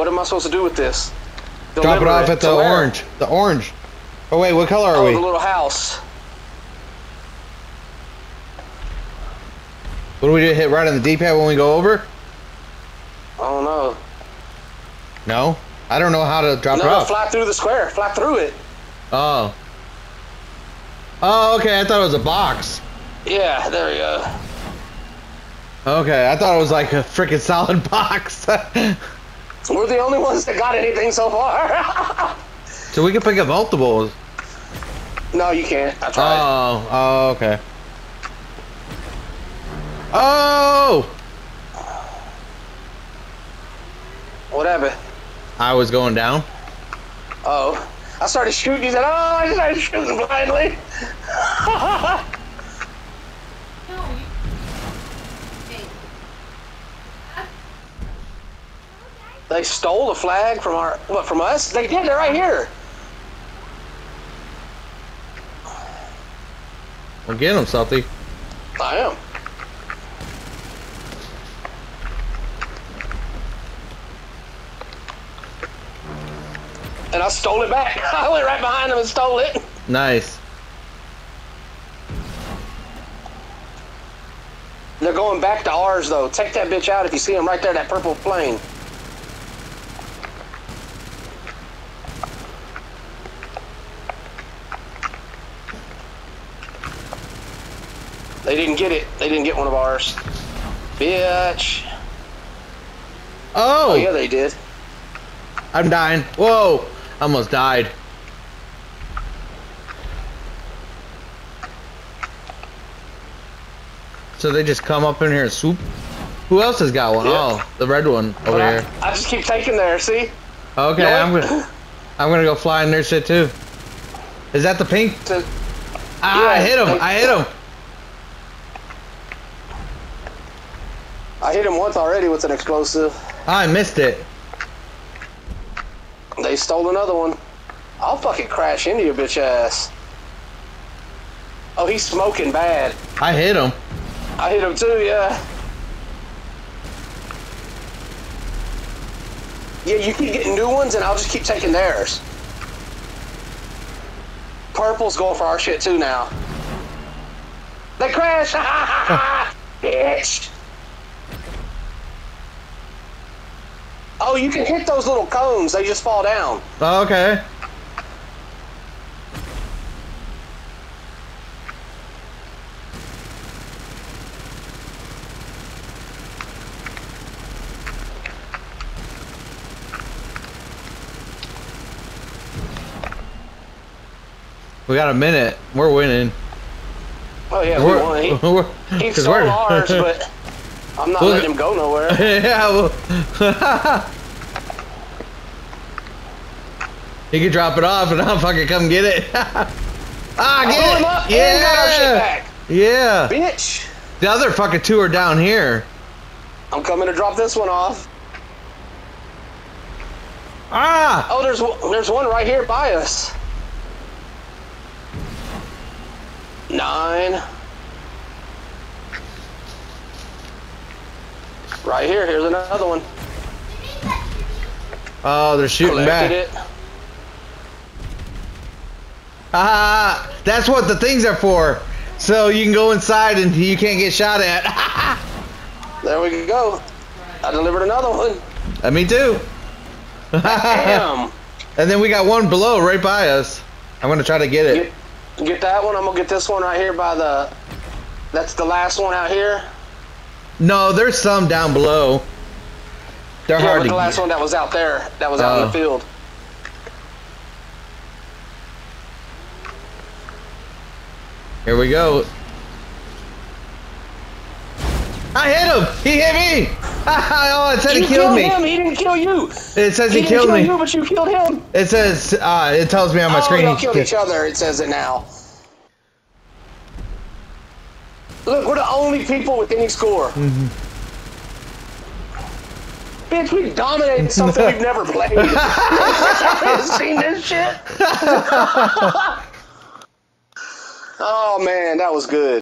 What am I supposed to do with this? Drop it Deliver off at the where? orange. The orange. Oh wait, what color are Oh, we? the little house. What do we do? Hit right on the D-pad when we go over? I don't know. No, I don't know how to drop No, it no, off. fly through the square. Fly through it. Oh. Oh, okay. I thought it was a box. Yeah, there we go. Okay, I thought it was like a freaking solid box. We're the only ones that got anything so far. so we can pick up multiples. no, you can't. I tried. Oh, oh, okay. Oh! what happened? I was going down. Oh, I started shooting. He said, "Oh, I just started shooting blindly." No, you. Hey. They stole the flag from our what from us? They did. They're right here. Well, get him, Salty. I am. And I stole it back. I went right behind them and stole it. Nice. They're going back to ours though. Take that bitch out if you see him right there, that purple plane. They didn't get it. They didn't get one of ours. Bitch. Oh, Oh yeah, they did. I'm dying. Whoa! Almost died. So they just come up in here and swoop. Who else has got one? Yeah. Oh, the red one over I, here. I just keep taking there. See? Okay, You know I'm gonna, I'm gonna go fly in their shit too. Is that the pink? To- Ah, I hit him! I hit him! I hit him once already with an explosive. I missed it. They stole another one. I'll fucking crash into your bitch ass. Oh, he's smoking bad. I hit him. I hit him too, yeah. Yeah, you keep getting new ones and I'll just keep taking theirs. Purple's going for our shit too now. They crashed! Bitch! Oh, you can hit those little cones, they just fall down. Oh, okay. We got a minute. We're winning. Oh yeah, we We're, won. He, we're, he stole we're- ours, but I'm not letting him go nowhere. yeah, well, he can drop it off and I'll fucking come get it. ah, get it! up and got our shit Yeah, back. yeah. Bitch! The other fucking two are down here. I'm coming to drop this one off. Ah! Oh, there's one- there's one right here by us. Nine. Right here. Here's another one. Oh, they're shooting Collected back. it. Ah, that's what the things are for. So you can go inside and you can't get shot at. There we go. I delivered another one. Uh, me too. Damn. and then we got one below right by us. I'm gonna try to get it. Get, get that one. I'm gonna get this one right here by the. That's the last one out here. No, there's some down below. They're Yeah, hard but to the last get. one that was out there. That was out in Oh. the field. Here we go. I hit him. He hit me. oh, it said You he killed me. him. He didn't kill you. It says He, he, didn't killed kill me. you, but you killed him. It says uh, it tells me on my oh, screen. y'all killed each other. It says it now. Look, we're the only people with any score. Mm-hmm. Bitch, we dominated something we've never played. Seen this shit. Oh man, that was good.